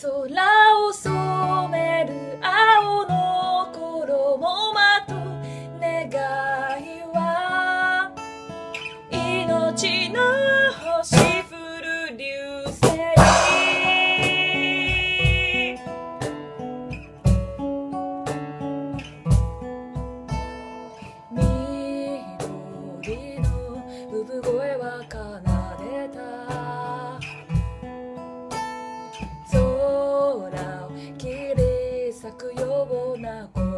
空を染める青の衣まと願いは。命の星 보고 나고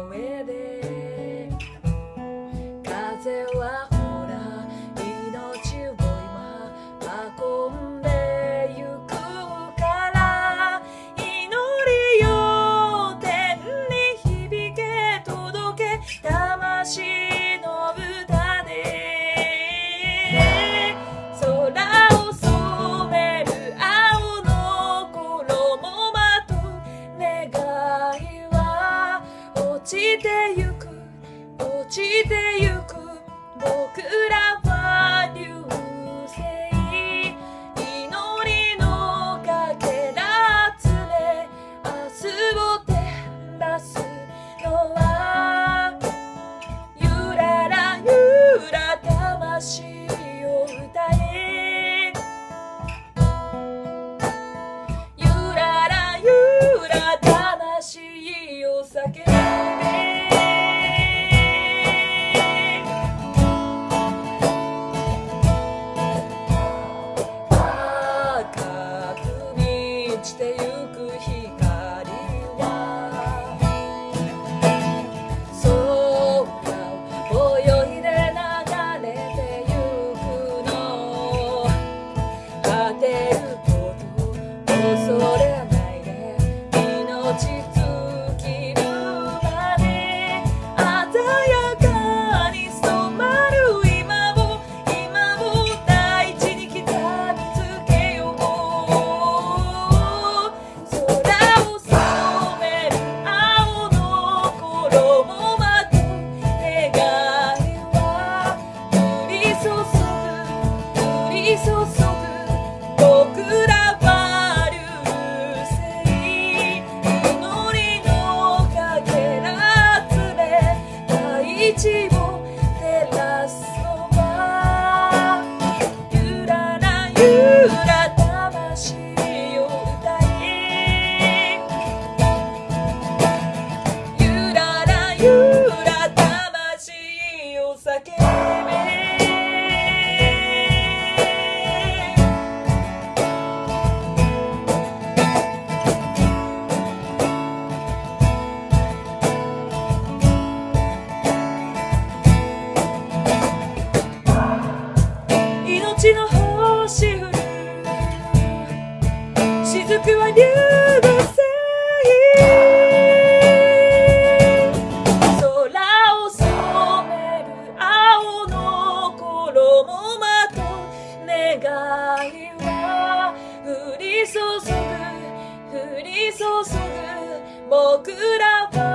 ゆく落ちてゆく僕らは降り注ぐ僕らは